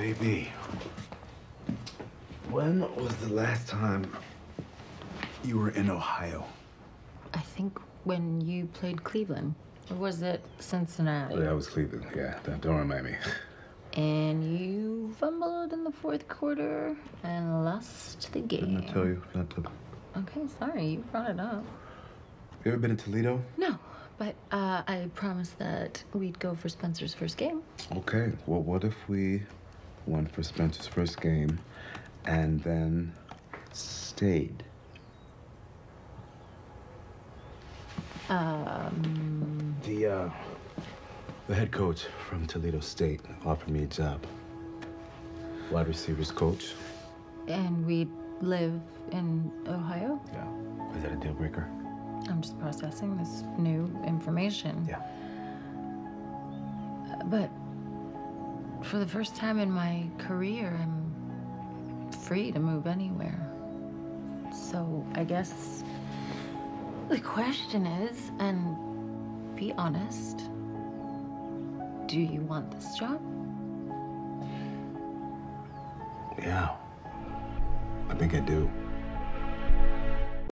Baby, when was the last time you were in Ohio? I think when you played Cleveland. Or was it Cincinnati? Yeah, it was Cleveland. Yeah, don't, don't remind me. And you fumbled in the fourth quarter and lost the game. Didn't I tell you not to? Okay, sorry, you brought it up. You ever been to Toledo? No, but uh, I promised that we'd go for Spencer's first game. Okay. Well, what if we went for Spencer's first game and then stayed? Um, The uh, the head coach from Toledo State offered me a job. Wide receivers coach. and we'd live in Ohio. Yeah. Is that a deal breaker? I'm just processing this new information. Yeah. Uh, But for the first time in my career, I'm free to move anywhere. So I guess the question is, and be honest, do you want this job? Yeah. I think I do.